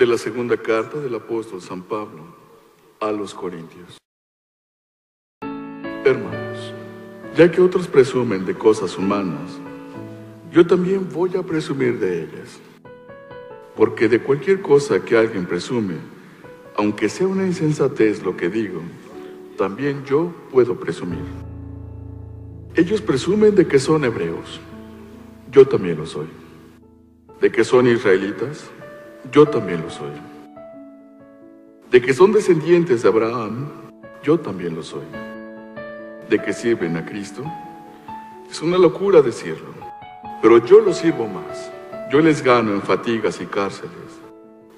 de la segunda carta del apóstol San Pablo a los Corintios. Hermanos, ya que otros presumen de cosas humanas, yo también voy a presumir de ellas. Porque de cualquier cosa que alguien presume, aunque sea una insensatez lo que digo, también yo puedo presumir. Ellos presumen de que son hebreos, yo también lo soy. De que son israelitas, yo también lo soy. De que son descendientes de Abraham, yo también lo soy. De que sirven a Cristo, es una locura decirlo, pero yo lo sirvo más. Yo les gano en fatigas y cárceles,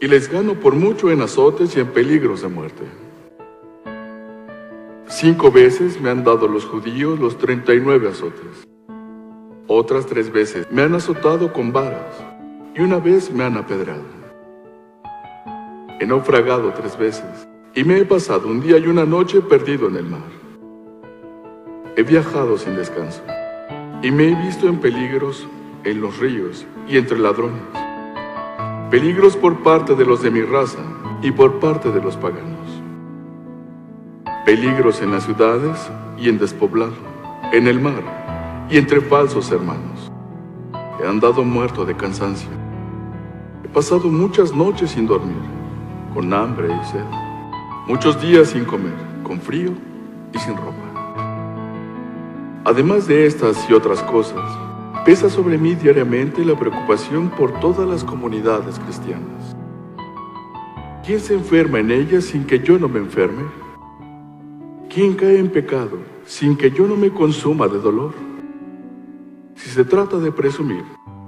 y les gano por mucho en azotes y en peligros de muerte. Cinco veces me han dado los judíos los treinta y nueve azotes. Otras tres veces me han azotado con varas, y una vez me han apedrado. He naufragado tres veces y me he pasado un día y una noche perdido en el mar. He viajado sin descanso y me he visto en peligros en los ríos y entre ladrones. Peligros por parte de los de mi raza y por parte de los paganos. Peligros en las ciudades y en despoblado, en el mar y entre falsos hermanos. He andado muerto de cansancio. He pasado muchas noches sin dormir con hambre y sed, muchos días sin comer, con frío y sin ropa. Además de estas y otras cosas, pesa sobre mí diariamente la preocupación por todas las comunidades cristianas. ¿Quién se enferma en ellas sin que yo no me enferme? ¿Quién cae en pecado sin que yo no me consuma de dolor? Si se trata de presumir,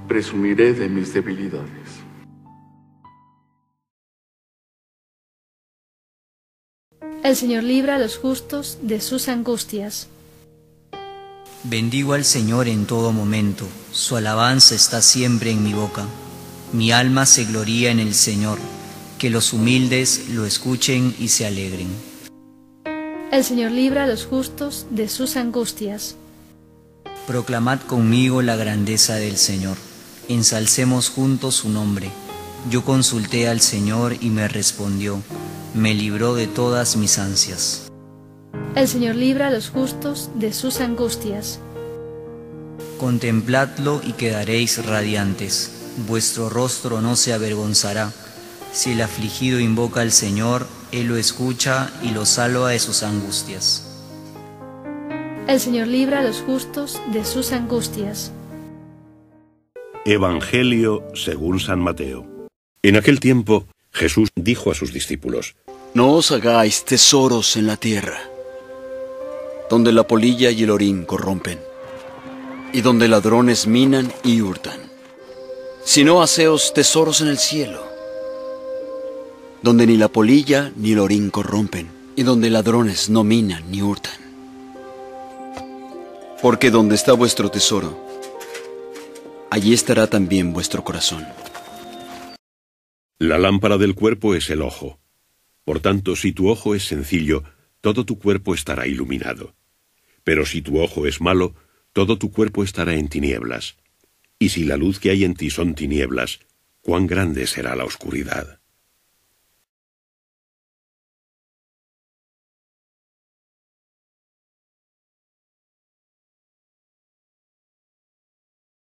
presumiré de mis debilidades. El Señor libra a los justos de sus angustias. Bendigo al Señor en todo momento, su alabanza está siempre en mi boca. Mi alma se gloría en el Señor, que los humildes lo escuchen y se alegren. El Señor libra a los justos de sus angustias. Proclamad conmigo la grandeza del Señor, ensalcemos juntos su nombre. Yo consulté al Señor y me respondió me libró de todas mis ansias. El Señor libra a los justos de sus angustias. Contempladlo y quedaréis radiantes, vuestro rostro no se avergonzará. Si el afligido invoca al Señor, Él lo escucha y lo salva de sus angustias. El Señor libra a los justos de sus angustias. Evangelio según San Mateo. En aquel tiempo Jesús dijo a sus discípulos, no os hagáis tesoros en la tierra, donde la polilla y el orín corrompen, y donde ladrones minan y hurtan, sino haceos tesoros en el cielo, donde ni la polilla ni el orín corrompen, y donde ladrones no minan ni hurtan. Porque donde está vuestro tesoro, allí estará también vuestro corazón. La lámpara del cuerpo es el ojo. Por tanto, si tu ojo es sencillo, todo tu cuerpo estará iluminado. Pero si tu ojo es malo, todo tu cuerpo estará en tinieblas. Y si la luz que hay en ti son tinieblas, cuán grande será la oscuridad.